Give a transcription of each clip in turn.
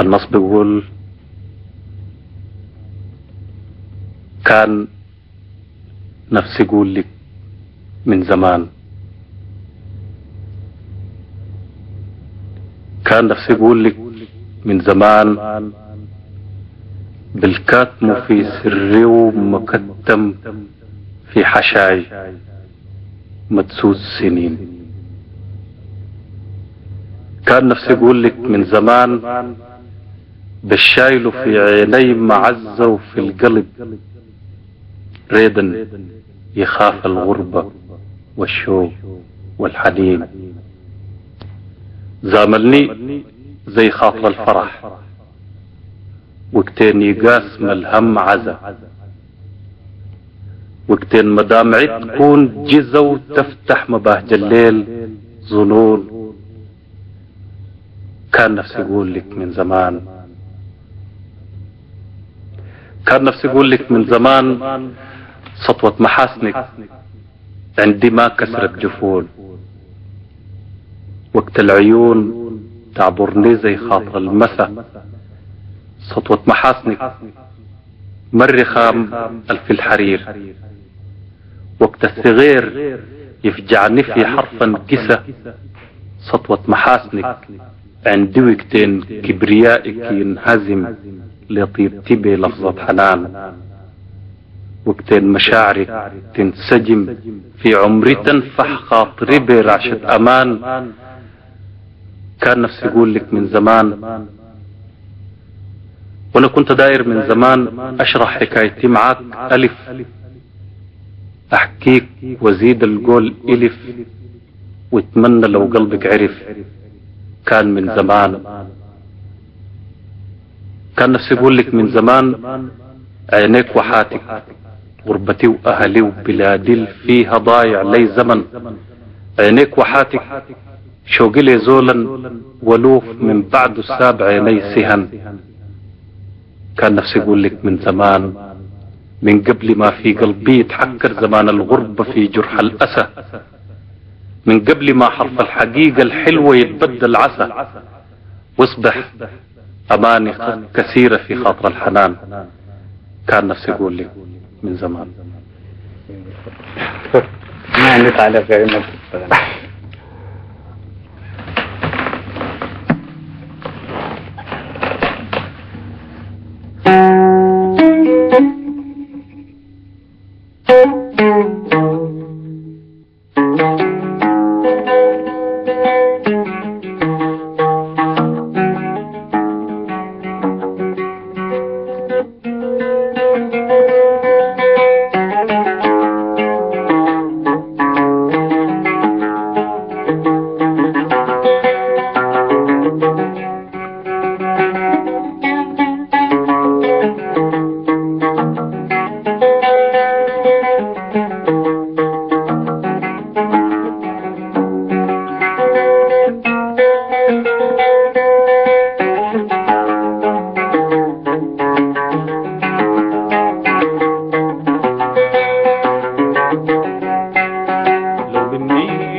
النص بيقول كان نفسي يقول لك من زمان. كان نفسي يقول لك من زمان. بالكتم في سري ومكتم في حشاي مدسوس سنين. كان نفسي يقول لك من زمان بالشايل في عيني معزة وفي القلب. ريدا يخاف الغربة والشوق والحنين. زاملني زي خاطر الفرح. وقتين يقاسم الهم عزا. وقتين مدامعي تكون جزة وتفتح مباهج الليل ظنون كان نفسي يقول لك من زمان كان نفسي يقول لك من زمان سطوة محاسنك عندي ما كسرت جفون. وقت العيون تعبرني زي خاطر المسا سطوة محاسنك مر خام ألف الحرير. وقت الصغير يفجعني في حرفا كسة سطوة محاسنك عندي وقتين كبريائك ينهزم. لطيبتي بلفظة حنان. وقتين مشاعرك تنسجم في عمري تنفح خاطري برعشة أمان. كان نفسي يقول لك من زمان وأنا كنت داير من زمان أشرح حكايتي معاك ألف. أحكيك وزيد القول إلف وأتمنى لو قلبك عرف كان من زمان. كان نفسي يقول لك من زمان عينيك وحاتك غربتي وأهلي وبلادي فيها ضايع لي زمن. عينيك وحاتك شوقي لي زولا ولوف من بعد السابع عيني سهن. كان نفسي يقول لك من زمان من قبل ما في قلبي يتحكر زمان الغربة في جرح الأسى. من قبل ما حرف الحقيقة الحلوة يتبدل عسى. واصبح أماني كثيرة في خاطر الحنان. كان نفسي يقول لك من زمان. ما نتعلق في لو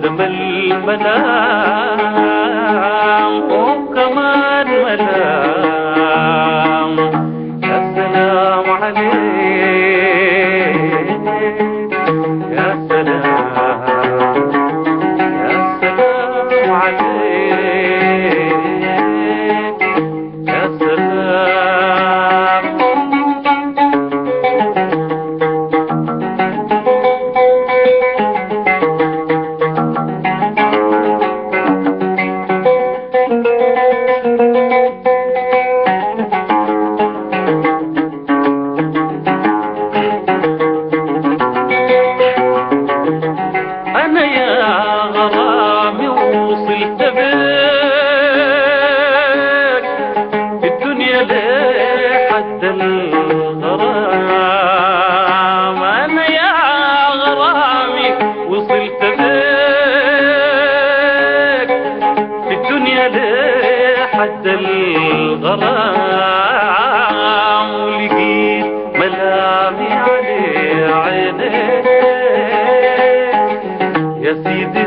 عدم الملام حد الغرام. أنا يا غرامي وصلت بك في الدنيا لحد الغرام. ولقيت ملامي علي عينيك يا سيدي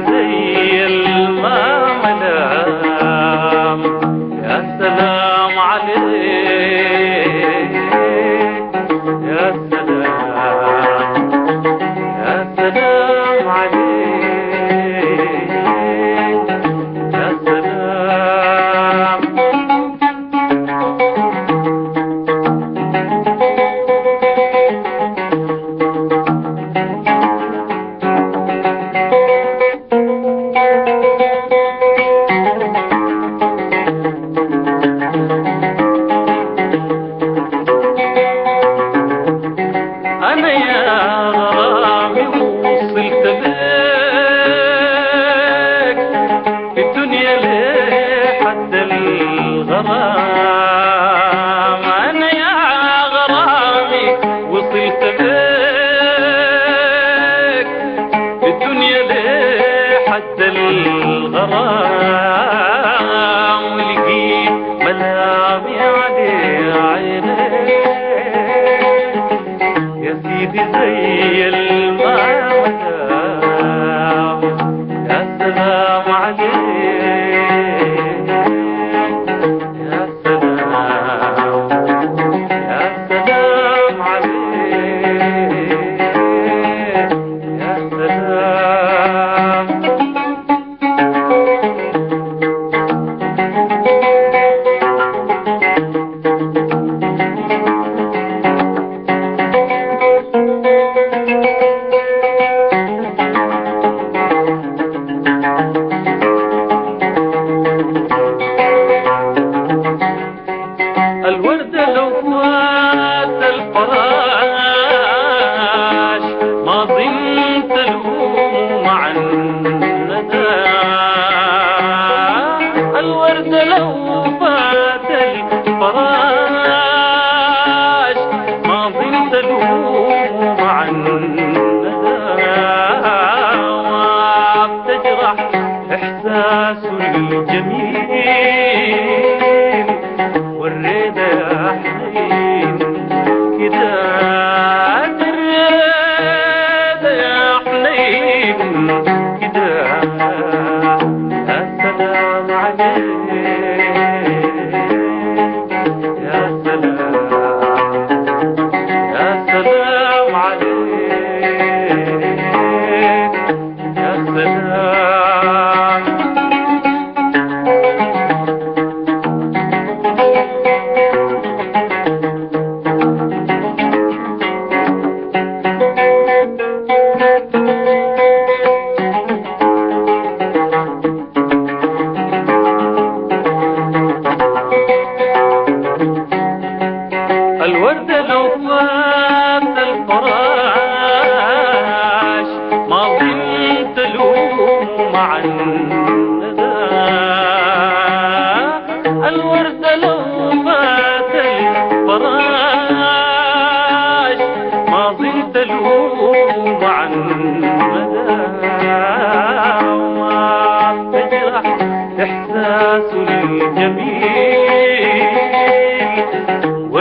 கையில் ಉಪಾತಲಿ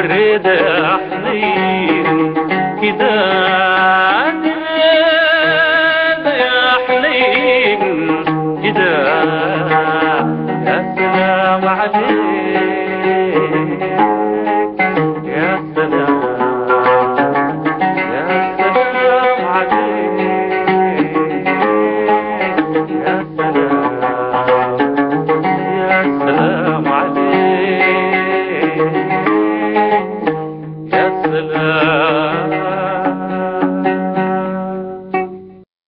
والرضا حنين كده